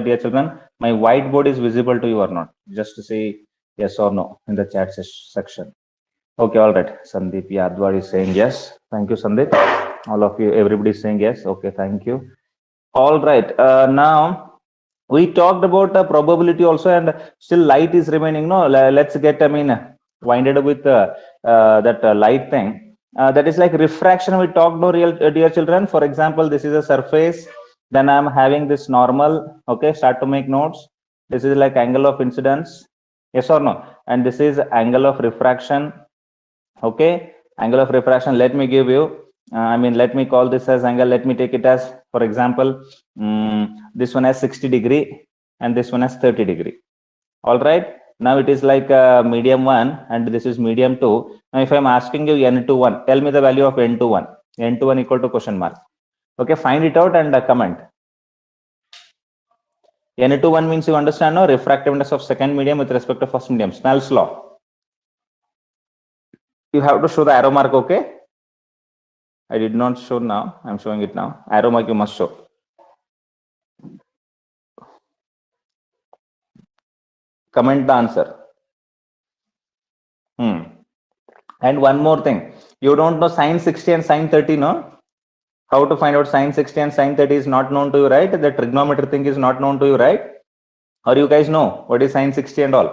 dear children, my whiteboard is visible to you or not? Just to say yes or no in the chat section. Okay, all right. Sandeep Yadwar is saying yes. Thank you, Sandeep. All of you, everybody is saying yes. Okay, thank you. All right. Uh, now we talked about the probability also, and still light is remaining. No, let's get. I mean, winded up with uh, uh, that uh, light thing. Uh, that is like refraction. We talked no real uh, dear children. For example, this is a surface. Then I'm having this normal. Okay, start to make notes. This is like angle of incidence. Yes or no? And this is angle of refraction okay angle of refraction let me give you uh, i mean let me call this as angle let me take it as for example um, this one has 60 degree and this one has 30 degree all right now it is like uh, medium one and this is medium two now if i'm asking you n21 tell me the value of n21 n21 equal to question mark okay find it out and uh, comment. N21 means you understand no? Refractive index of second medium with respect to first medium. Snell's law. You have to show the arrow mark okay? I did not show now. I'm showing it now. Arrow mark you must show. Comment the answer. Hmm. And one more thing. You don't know sine 60 and sine 30 no how to find out sine 60 and sine 30 is not known to you right? The trigonometry thing is not known to you right? Or you guys know what is sine 60 and all?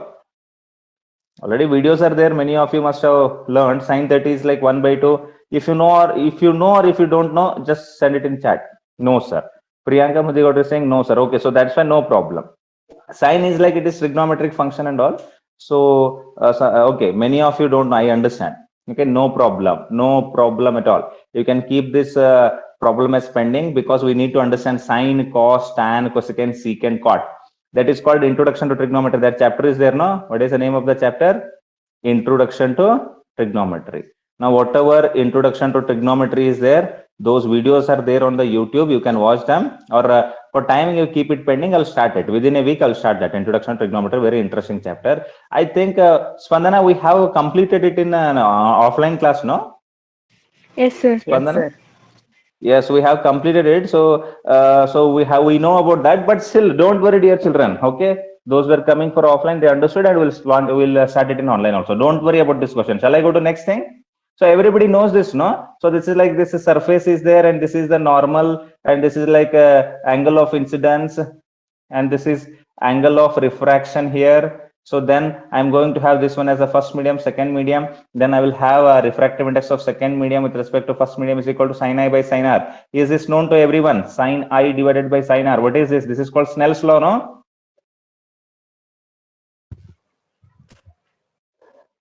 Already videos are there. Many of you must have learned. Sine 30 is like 1 by 2 if you know or if you know or if you don't know just send it in chat. No sir. Priyanka mudigot is saying no sir. Okay so that's why no problem. Sine is like it is trigonometric function and all. So, uh, so uh, okay many of you don't know. I understand. Okay no problem. No problem at all. You can keep this uh, problem as pending because we need to understand sine cos tan cosecant secant cot. That is called introduction to trigonometry. That chapter is there no? What is the name of the chapter? Introduction to trigonometry. Now whatever introduction to trigonometry is there those videos are there on the youtube. You can watch them. Or uh, for timing you keep it pending. I'll start it. Within a week i'll start that introduction to trigonometry. Very interesting chapter. I think uh, spandana we have completed it in an uh, offline class no? Yes, sir. spandana? yes we have completed it. So uh, so we have we know about that but still don't worry dear children okay? Those were coming for offline they understood and we'll want we'll uh, start it in online also. Don't worry about this question. Shall i go to next thing? So everybody knows this no? So this is like this surface is there and this is the normal and this is like a angle of incidence and this is angle of refraction here so then i'm going to have this one as a first medium second medium. Then i will have a refractive index of second medium with respect to first medium is equal to sin i by sin r. Is this known to everyone? Sin i divided by sin r. What is this? This is called snell's law no?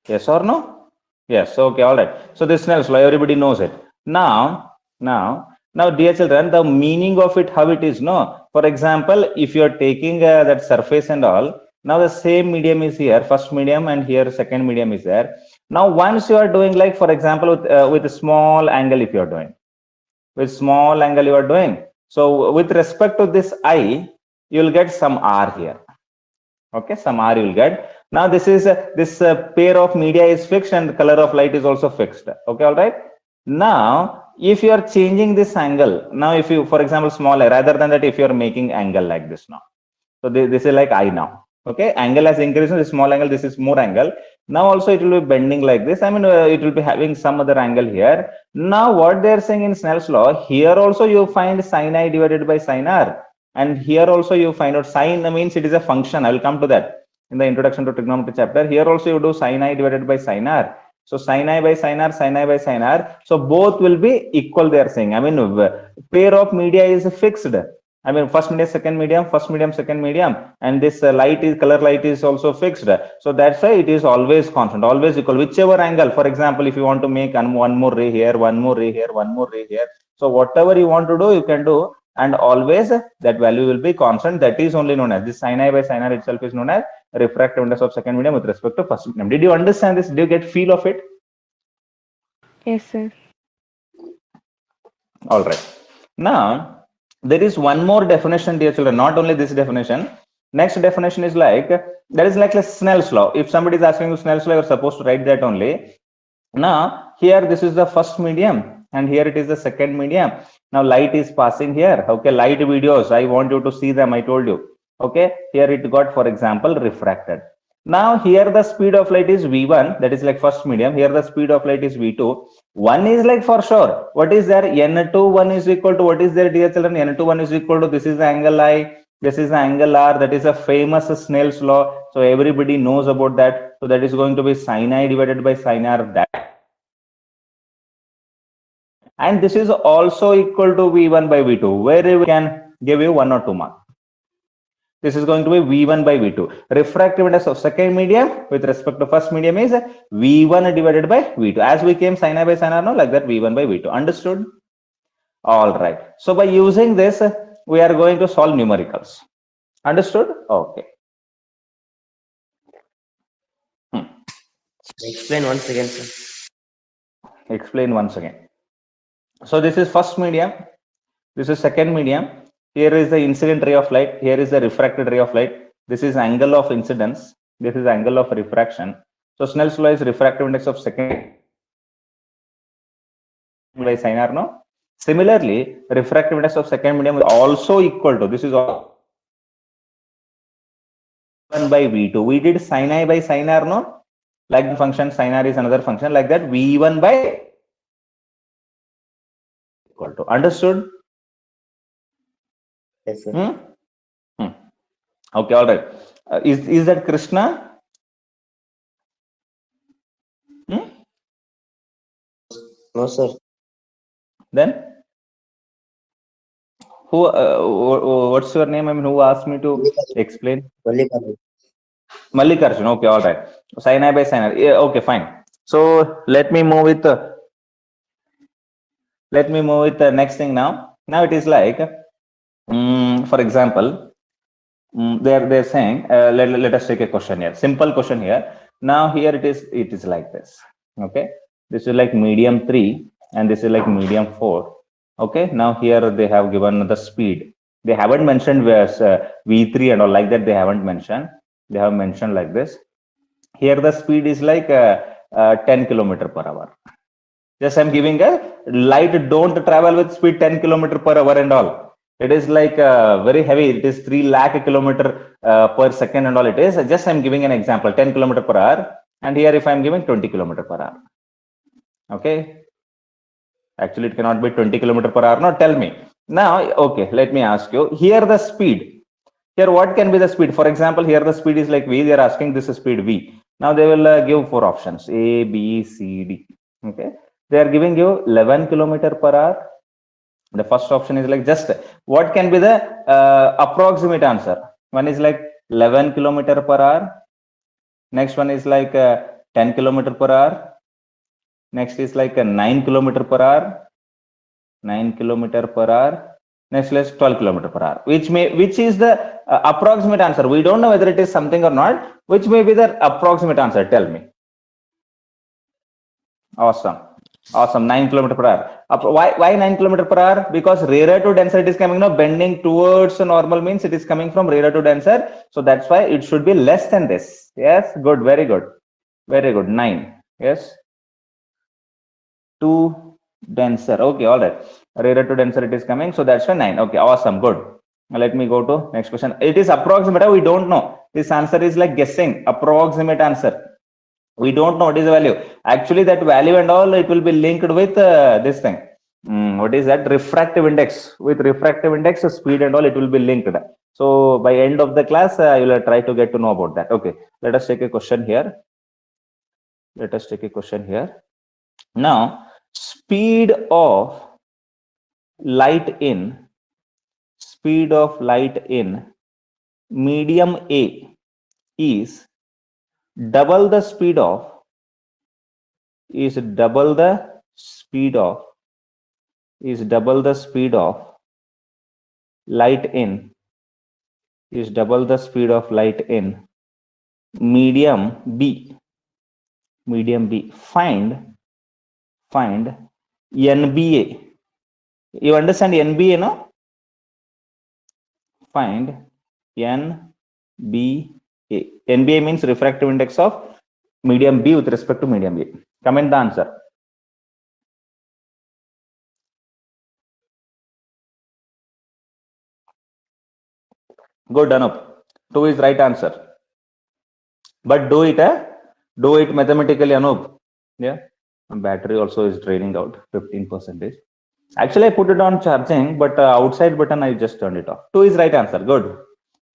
Yes or no? Yes okay all right. So this snell's law everybody knows it. Now now now dear children the meaning of it how it is no? For example if you are taking uh, that surface and all now the same medium is here. First medium and here second medium is there. Now once you are doing like for example with uh, with a small angle if you are doing. With small angle you are doing. So with respect to this i you will get some r here. Okay some r you will get. Now this is uh, this uh, pair of media is fixed and the color of light is also fixed. Okay all right? Now if you are changing this angle now if you for example smaller rather than that if you are making angle like this now. So this, this is like i now okay angle has increased this small angle this is more angle. Now also it will be bending like this. I mean uh, it will be having some other angle here. Now what they are saying in snell's law here also you find sin i divided by sin r. And here also you find out sin means it is a function. I will come to that in the introduction to trigonometry chapter. Here also you do sin i divided by sin r. So sin i by sin r sin i by sin r. So both will be equal they are saying. I mean pair of media is fixed I mean, first medium, second medium, first medium, second medium, and this uh, light is color light is also fixed. So that's why it is always constant, always equal. Whichever angle, for example, if you want to make one more ray here, one more ray here, one more ray here. So whatever you want to do, you can do, and always that value will be constant. That is only known as this sin i by sin r itself is known as refractive index of second medium with respect to first medium. Did you understand this? Did you get feel of it? Yes, sir. All right. Now there is one more definition dear children not only this definition. Next definition is like that is like a snell's law. If somebody is asking you snell's law you're supposed to write that only. Now here this is the first medium and here it is the second medium. Now light is passing here. Okay light videos. I want you to see them i told you. Okay, here it got, for example, refracted. Now here the speed of light is v1, that is like first medium. Here the speed of light is v2. One is like for sure. What is there? n2 one is equal to what is there, dear children? n2 one is equal to this is the angle I, this is the angle R. That is a famous Snell's law. So everybody knows about that. So that is going to be sin I divided by sin R. That and this is also equal to v1 by v2 where we can give you one or two marks this is going to be v1 by v2 refractive index of second medium with respect to first medium is v1 divided by v2 as we came sin i by sin r now like that v1 by v2 understood? All right. So by using this we are going to solve numericals. Understood? Okay. Hmm. Explain once again, sir. explain once again. So this is first medium. This is second medium here is the incident ray of light. Here is the refracted ray of light. This is angle of incidence. This is angle of refraction. So snell's law is refractive index of second. By sin r no? Similarly refractive index of second medium is also equal to this is all 1 by v2 we did sin i by sin r no? Like the function sin r is another function. Like that v1 by equal to. Understood Yes, sir. Hmm? Hmm. Okay, all right. Uh, is is that Krishna? Hmm? No, sir. Then who? Uh, wh- wh- what's your name? I mean, who asked me to explain? Mallikarjun. Mallikarjun. Okay, all right. Sinai by Sinai. Yeah, okay, fine. So let me move with. Uh, let me move with the next thing now. Now it is like, mm, for example, mm, they're they're saying uh, let, let us take a question here. Simple question here. Now here it is it is like this. Okay? This is like medium 3 and this is like medium 4 okay? Now here they have given the speed. They haven't mentioned where uh, v3 and all like that. They haven't mentioned. They have mentioned like this. Here the speed is like uh, uh, 10 kilometer per hour. Just i'm giving a light don't travel with speed 10 kilometer per hour and all it is like uh, very heavy. It is 3 lakh kilometer uh, per second and all it is. Just i'm giving an example 10 kilometer per hour. And here if i'm giving 20 kilometer per hour. Okay? Actually it cannot be 20 kilometer per hour. No tell me. Now okay let me ask you. Here the speed. Here what can be the speed? For example here the speed is like v. They are asking this is speed v. Now they will uh, give four options. A b c d. Okay? They are giving you 11 kilometer per hour the first option is like just what can be the uh, approximate answer? One is like 11 kilometer per hour. Next one is like uh, 10 kilometer per hour. Next is like a 9 kilometer per hour. 9 kilometer per hour. Next is 12 kilometer per hour. Which may which is the uh, approximate answer? We don't know whether it is something or not. Which may be the approximate answer? Tell me. Awesome awesome. 9 kilometer per hour. Why why 9 kilometer per hour? Because rarer to denser it is coming now bending towards normal means it is coming from rarer to denser. So that's why it should be less than this. Yes? Good. Very good. Very good. 9 yes? To denser. Okay all right. Rarer to denser it is coming. So that's why 9 okay awesome. Good. Now let me go to next question. It is approximate we don't know. This answer is like guessing. Approximate answer we don't know what is the value. Actually that value and all it will be linked with uh, this thing. Mm, what is that? Refractive index. With refractive index speed and all it will be linked. So by end of the class i will uh, try to get to know about that. Okay let us take a question here. Let us take a question here. Now speed of light in speed of light in medium a is double the speed of is double the speed of is double the speed of light in is double the speed of light in. Medium b medium b. Find find nba you understand nba no? Find nba nba means refractive index of medium b with respect to medium a comment the answer Good, Anup. 2 is right answer. But do it, uh, do it mathematically, Anup. Yeah. Battery also is draining out 15 percentage. Actually, I put it on charging, but uh, outside button I just turned it off. 2 is right answer. Good.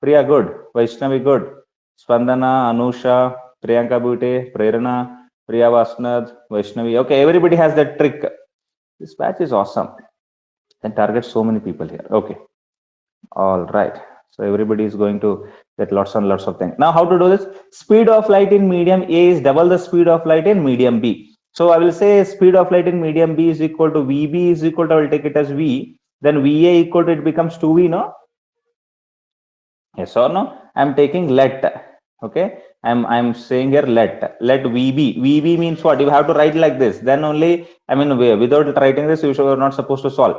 Priya, good. Vaishnavi, good. Spandana, Anusha, Priyanka Bhute, Prerana, Priya Vasnad, Vaishnavi. Okay, everybody has that trick. This batch is awesome. And target so many people here. Okay. All right. So everybody is going to get lots and lots of things. Now, how to do this? Speed of light in medium A is double the speed of light in medium B. So I will say speed of light in medium B is equal to VB is equal to, I will take it as V. Then VA equal to, it becomes 2V, no? Yes or no? I'm taking let. Okay. I'm I'm saying here let. Let VB. VB means what? You have to write like this. Then only, I mean, without writing this, you you're not supposed to solve.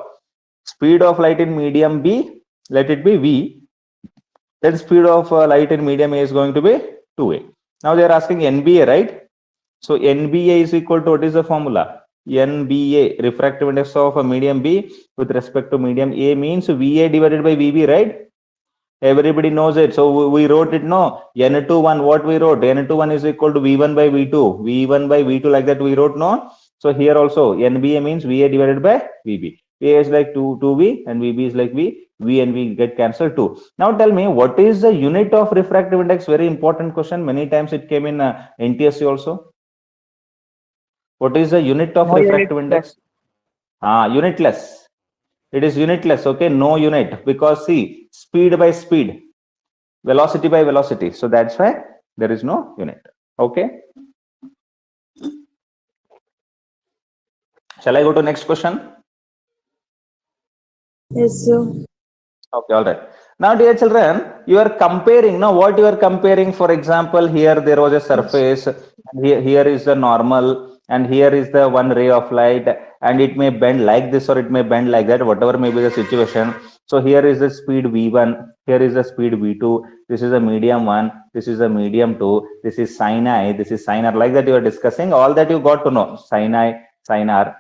Speed of light in medium B, let it be V. Then speed of uh, light in medium A is going to be 2A. Now they are asking NBA, right? So NBA is equal to what is the formula? NBA, refractive index of a medium B with respect to medium A means VA divided by VB, right? Everybody knows it. So we- wrote it, no? N21, what we wrote? N21 is equal to V1 by V2. V1 by V2 like that we wrote, no? So here also NBA means VA divided by VB. A is like 2, 2V and VB is like V. V and V get cancelled too. Now tell me, what is the unit of refractive index? Very important question. Many times it came in uh, NTSE also. What is the unit of No unit, refractive index? Ah, unitless. It is unitless. Okay, no unit because see, speed by speed, velocity by velocity. So that's why there is no unit. Okay. Shall I go to next question? Yes, sir. Okay, all right. Now, dear children, you are comparing. Now, what you are comparing? For example, here there was a surface. And here, here is the normal, and here is the one ray of light, and it may bend like this or it may bend like that, whatever may be the situation. So here is the speed v1. Here is the speed v2. This is a medium one. This is a medium two. This is sin i. This is sin r. Like that you are discussing. All that you got to know. Sin i, sin r.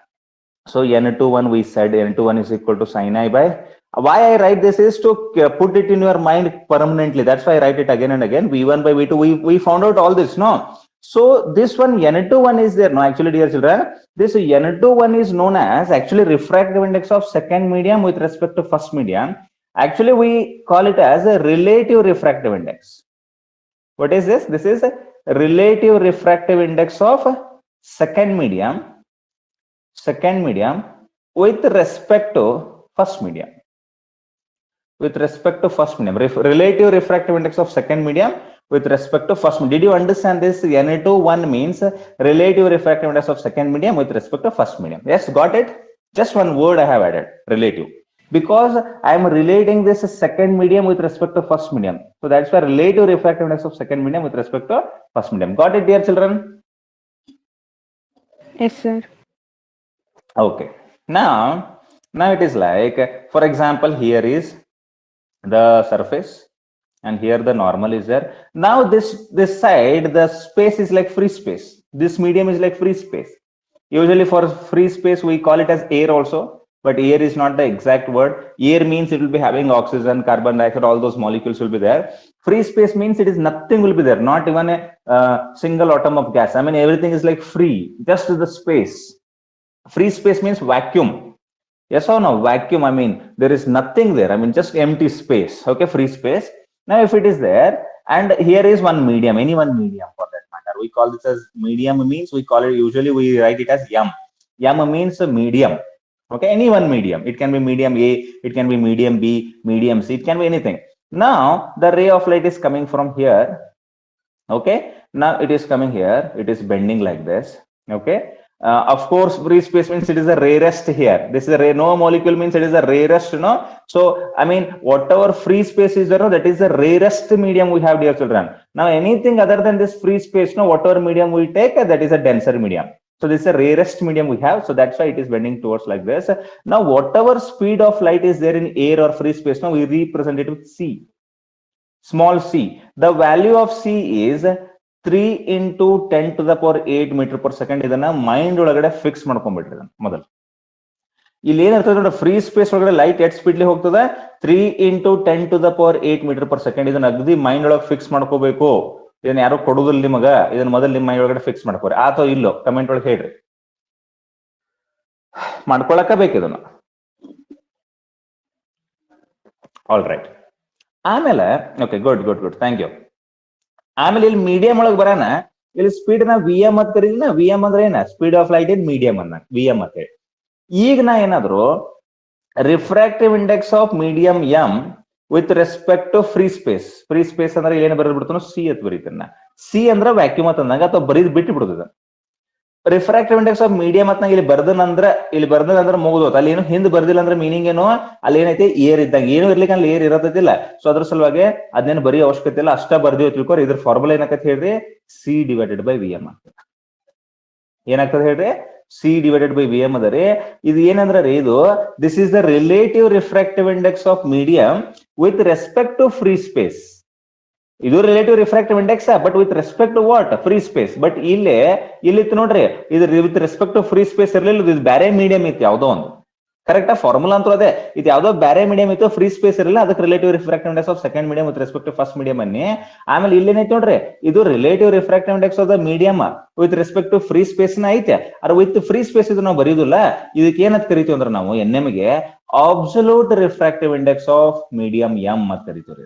So n21 we said n21 is equal to sin i by why I write this is to uh, put it in your mind permanently. That's why I write it again and again. V1 by V2. We, we found out all this, no? So this one N21 is there. No, actually, dear children, this N21 is known as actually refractive index of second medium with respect to first medium. Actually, we call it as a relative refractive index. What is this? This is a relative refractive index of second medium, second medium with respect to first medium with respect to first medium, relative refractive index of second medium with respect to first medium. Did you understand this? Na21 means relative refractive index of second medium with respect to first medium. Yes, got it? Just one word I have added, relative. Because I am relating this second medium with respect to first medium. So that's why relative refractive index of second medium with respect to first medium. Got it, dear children? Yes, sir. Okay. Now, now it is like, for example, here is the surface and here the normal is there. Now this, this side, the space is like free space. This medium is like free space. Usually for free space, we call it as air also, but air is not the exact word. Air means it will be having oxygen, carbon dioxide, all those molecules will be there. Free space means it is nothing will be there, not even a uh, single atom of gas. I mean, everything is like free, just the space. Free space means vacuum. Yes or no? Vacuum, I mean, there is nothing there. I mean, just empty space. Okay, free space. Now, if it is there, and here is one medium, any one medium for that matter. We call this as medium means we call it usually we write it as yum. Yum means a medium. Okay, any one medium. It can be medium A, it can be medium B, medium C, it can be anything. Now, the ray of light is coming from here. Okay, now it is coming here, it is bending like this. Okay, uh, of course, free space means it is the rarest here. This is a no molecule means it is the rarest, you know. So, I mean, whatever free space is there, no, that is the rarest medium we have, dear children. Now, anything other than this free space, no, whatever medium we take, that is a denser medium. So, this is the rarest medium we have. So, that's why it is bending towards like this. Now, whatever speed of light is there in air or free space, now we represent it with c. Small c. The value of c is three into ten to the power eight meter per second ಇದನ್ನ mind ಒಳಗಡೆ fix ಮಾಡ್ಕೊಂಡ್ಬಿಟ್ರಿ ಇದನ್ನ ಮೊದಲು. ಇಲ್ಲಿ ಏನಿರ್ತದೆ ನೋಡಿ free space ಒಳಗಡೆ light at speedily ಹೋಗ್ತದೆ. Three into ten to the power eight meter per second ಇದನ್ನ ಅಗದಿ ಮೈಂಡ್ ಒಳಗೆ ಫಿಕ್ಸ್ ಮಾಡ್ಕೋಬೇಕು. ಇದನ್ನ ಯಾರು ಕೊಡೋದಿಲ್ಲ ನಿಮಗ, ಇದನ್ನ ಮೊದಲು ನಿಮ್ಮ ಮೈಂಡ್ ಒಳಗಡೆ ಫಿಕ್ಸ್ ಮಾಡ್ಕೋರಿ. ಆತೋ ಇಲ್ಲೋ ಕಮೆಂಟ್ ಒಳಗೆ ಹೇಳ್ರಿ. ಮಾಡ್ಕೊಳಕ ಬೇಕು ಇದನ್ನ. ಆಲ್ ರೈಟ್ ಆಮೇಲೆ okay good good good thank you ಆಮೇಲೆ ಇಲ್ಲಿ ಮೀಡಿಯಂ ಒಳಗೆ ಬರೋಣ ಇಲ್ಲಿ ಸ್ಪೀಡ್ನ ವಿ ಎಂ ಅಂತ ಕರೀದಿನ ವಿ ಎಂ ಅಂದ್ರೆ ಏನ? Speed of light in medium ಅನ್ನ ವಿ ಎಂ ಅಂತ ಹೇಳಿ. ಈಗ ನಾ ಏನಾದ್ರು refractive index of medium M with respect to free space free space ಅಂದ್ರೆ ಏನ್ ಬರೀ ಬಿಡ್ತಾನೋ ಸಿ ಅಂತ ಬರೀತಾನ ಸಿ ಅಂದ್ರೆ ವ್ಯಾಕ್ಯೂಮ್ ಅಂತ ಅಂದಂಗ ಅಥವಾ ಬರೀದ್ ಬಿಟ್ಟು ಬಿಡುದ ರಿಫ್ರಾಕ್ಟಿವ್ ಇಂಡೆಕ್ಸ್ ಆಫ್ ಮೀಡಿಯಂ ಮತ್ತ ಇಲ್ಲಿ ಬರ್ದನಂದ್ರ ಇಲ್ಲಿ ಬರ್ದನಂದ್ರ ಮುಗಿದೋತ್. ಅಲ್ಲಿ ಏನು ಹಿಂದ್ ಬರ್ದಿಲ್ಲ ಅಂದ್ರೆ ಮೀನಿಂಗ್ ಏನು, ಅಲ್ಲಿ ಏನೈತಿ? ಏರ್ ಇದ್ದಂಗೆ. ಏನು ಇರ್ಲಿಕ್ಕೆ ಅಲ್ಲಿ ಏರ್ ಇರತ್ತಿಲ್ಲ ಸೊ ಅದ್ರ ಸಲುವಾಗಿ ಅದನ್ನೇನು ಬರೀ ಅವಶ್ಯಕತೆ ಇಲ್ಲ. ಅಷ್ಟ ಬರ್ದಿವ್ ತಿಳ್ಕೊರಿ. ಇದ್ರ ಫಾರ್ಮುಲಾ ಏನಕತ್ ಹೇಳ್ರಿ? C divided by V M ಅಂತ ಏನಾಗ್ತದೆ ಹೇಳ್ರಿ? C divided by V M ಅದ ರೀ. ಇದು ಏನಂದ್ರ ರೀ ಇದು? This is the relative refractive index of medium with respect to free space ಇದು relative refractive index but with respect to what free space but ಇಲ್ಲಿ ಇತ್ತು ನೋಡ್ರಿ, ಇದು with respect to free space ಇರಲಿಲ್ಲ, ಇದು ಬೇರೆ ಮೀಡಿಯಂ ಇತ್ತು ಯಾವ್ದೋ ಒಂದು. ಕರೆಕ್ಟಾ ಫಾರ್ಮುಲಾ ಅಂತೂ ಅದೇ. ಇದು ಯಾವುದೋ ಬೇರೆ ಮೀಡಿಯಂ ಇತ್ತು ಫ್ರೀ ಸ್ಪೇಸ್ ಇರಲಿಲ್ಲ, ಅದಕ್ಕೆ relative refractive index of second medium with respect to first medium ಅನ್ನಿ. ಆಮೇಲೆ ಇಲ್ಲೇನೈತೆ ನೋಡ್ರಿ, ಇದು relative refractive index of the medium with respect to free ಸ್ಪೇಸ್ನ ಐತೆ. ಅದ್ರ ವಿತ್ ಫ್ರೀ ಸ್ಪೇಸ್ ಇದು ನಾವು ಬರೀದಿಲ್ಲ. ಇದಕ್ಕೆ ಏನಂತ ಕರಿತೀವಿ ಅಂದ್ರೆ ನಾವು ಎನ್ಗೆ absolute refractive index of medium M ಅಂತ ಕರಿತೀವಿ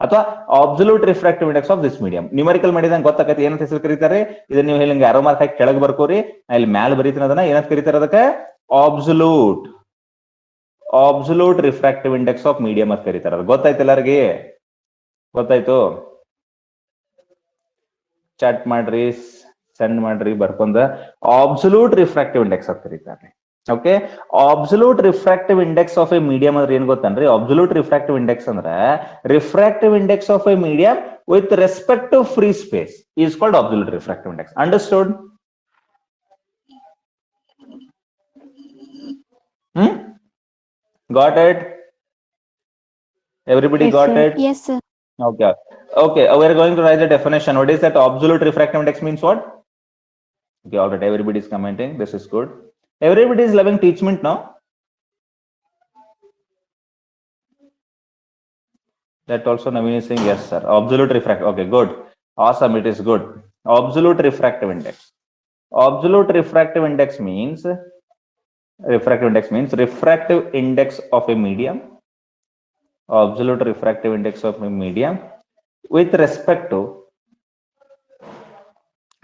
ಅಥವಾ absolute refractive index of this medium numerical ಮಾಡಿದಂಗೆ ಗೊತ್ತಾಗತ್ತೆ ಏನಂತ ಹೆಸರು ಕರೀತಾರೆ? ಇದನ್ನ ನೀವು ಹೇಳಿ ಅರೋ ಮಾರ್ಕ್ ಹಾಕಿ ಕೆಳಗೆ ಬರ್ಕೋರಿ. ನಾ ಇಲ್ಲಿ ಮ್ಯಾಲ್ ಬರೀತೀನಿ ಅದನ್ನ. ಏನಂತ ಕರೀತಾರೆ ಅದಕ್ಕೆ? Absolute absolute refractive index of medium ಅಂತ ಕರೀತಾರೆ. ಅದು ಗೊತ್ತಾಯ್ತು ಎಲ್ಲರಿಗೆ? ಗೊತ್ತಾಯ್ತು? ಚಾಟ್ ಮಾಡ್ರಿ ಸೆಂಡ್ ಮಾಡ್ರಿ ಬರ್ಕೊಂಡ ಅಬ್ಸಲ್ಯೂಟ್ ರಿಫ್ರಾಕ್ಟಿವ್ ಇಂಡೆಕ್ಸ್ ಅಂತ ಕರೀತಾರೆ. Okay absolute refractive index of a medium ಅಂದ್ರೆ ಏನ್ ಗೊತ್ತನ್ರಿ ಆಬ್ಸಲ್ಯೂಟ್ ರಿಫ್ರಾಕ್ಟಿವ್ ಇಂಡೆಕ್ಸ್ ಅಂದ್ರೆ refractive index of a medium with respect to free space is called absolute refractive index understood hmm got it everybody Yes, got sir. it Yes, sir. okay okay uh, we're going to write the definition what is that absolute refractive index means what okay all right everybody is commenting this is good everybody is loving Teachmint now? That also Naveen is saying yes sir. Absolute refractive okay good. Awesome it is good. Absolute refractive index. Absolute refractive index means refractive index means refractive index of a medium. Absolute refractive index of a medium with respect to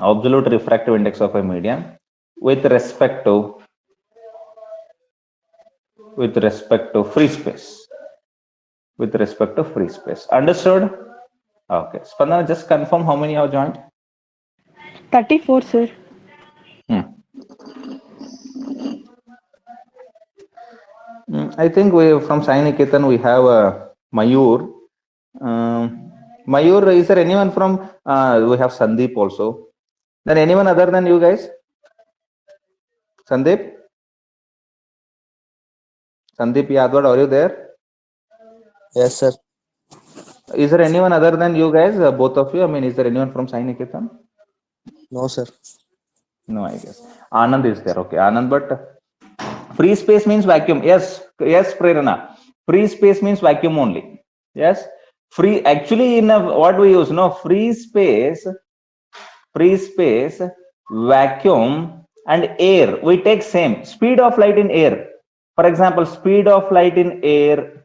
absolute refractive index of a medium with respect to with respect to free space with respect to free space understood okay spandana just confirm how many have joined 34, sir. Hmm. Mm, I think we from Sai Niketan we have uh, Mayur. Um, Mayur, is there anyone from? Uh, we have Sandeep also. Then anyone other than you guys? Sandeep. Sandeep Yadwad, are you there? Yes, sir. Is there anyone other than you guys? Uh, both of you. I mean, is there anyone from Sai Niketan? No, sir. No, I guess. Anand is there. Okay, Anand, but free space means vacuum. Yes, yes, Prerana. Free space means vacuum only. Yes, free. Actually, in a, what we use, no, free space, free space, vacuum, and air. We take same speed of light in air. For example, speed of light in air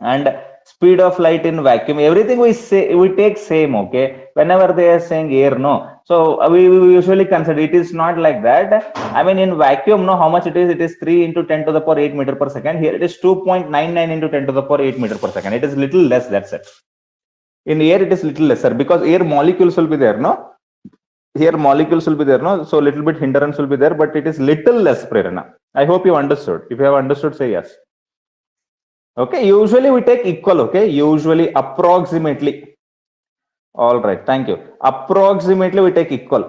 and speed of light in vacuum everything we say we take same okay? Whenever they are saying air no. So uh, we, we usually consider it is not like that. I mean in vacuum no how much it is? It is 3 into 10 to the power 8 meter per second. Here it is 2.99 into 10 to the power 8 meter per second. It is little less that's it. In air it is little lesser because air molecules will be there no here molecules will be there no? So little bit hindrance will be there but it is little less prerana i hope you understood. If you have understood say yes. Okay usually we take equal okay? Usually approximately. All right thank you. Approximately we take equal.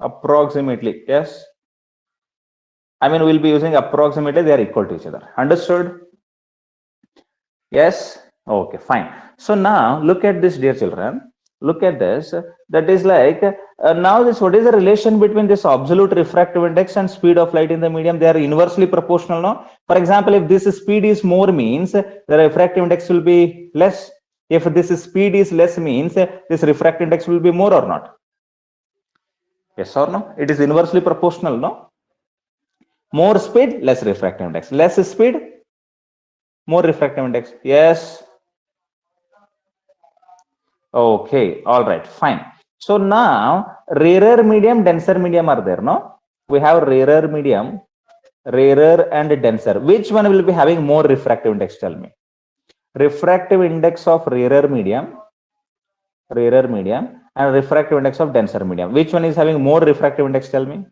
Approximately yes? I mean we'll be using approximately they are equal to each other. Understood? Yes? Okay fine. So now look at this dear children look at this that is like uh, now this what is the relation between this absolute refractive index and speed of light in the medium? They are inversely proportional no? For example if this speed is more means the refractive index will be less. If this speed is less means this refractive index will be more or not? Yes or no? It is inversely proportional no? More speed less refractive index. Less speed more refractive index. Yes okay all right fine. So now rarer medium denser medium are there no? We have rarer medium rarer and denser. Which one will be having more refractive index tell me? Refractive index of rarer medium rarer medium and refractive index of denser medium. Which one is having more refractive index tell me?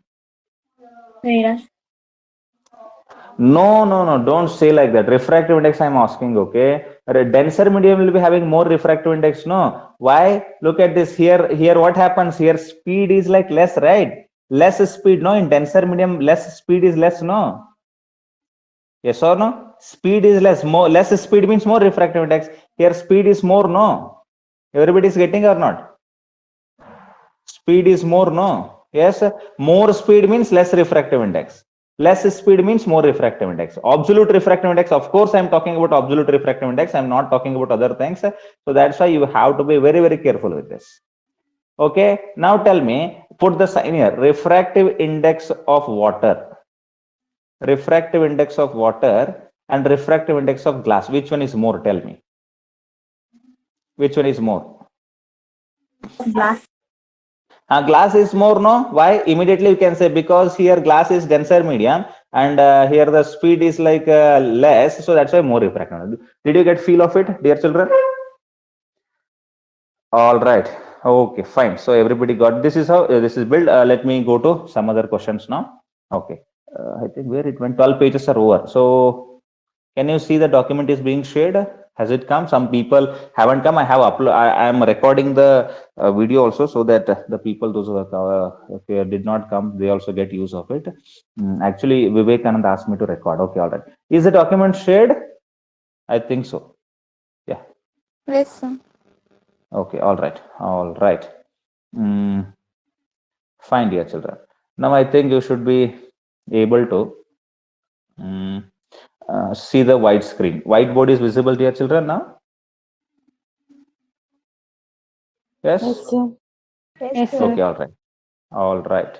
No no no don't say like that. Refractive index i'm asking okay Re- denser medium will be having more refractive index no? Why? Look at this here. Here what happens? Here speed is like less right? Less speed no? In denser medium less speed is less no? Yes or no? Speed is less. More less speed means more refractive index. Here speed is more no? Everybody is getting or not? Speed is more no? Yes? More speed means less refractive index less speed means more refractive index. Absolute refractive index of course i'm talking about absolute refractive index. I'm not talking about other things. So that's why you have to be very very careful with this. Okay? Now tell me put the sign here. Refractive index of water. Refractive index of water and refractive index of glass. Which one is more? Tell me. Which one is more? Glass. Uh, glass is more no? Why? Immediately you can say because here glass is denser medium and uh, here the speed is like uh, less so that's why more refractive did you get feel of it dear children? All right. Okay fine. So everybody got this is how uh, this is built. Uh, let me go to some other questions now. Okay. Uh, i think where it went. 12 pages are over. So can you see the document is being shared has it come? Some people haven't come. I have upload i am recording the uh, video also so that uh, the people those who are, uh, did not come they also get use of it. Mm, actually vivekanand asked me to record. Okay all right. Is the document shared? I think so. Yeah. Yes, sir. okay all right. All right. Mm, fine dear children. Now i think you should be able to mm, uh, see the white screen whiteboard is visible dear children now yes Yes, sir. Yes, Yes, sir. sir. okay all right all right